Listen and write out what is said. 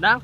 Đang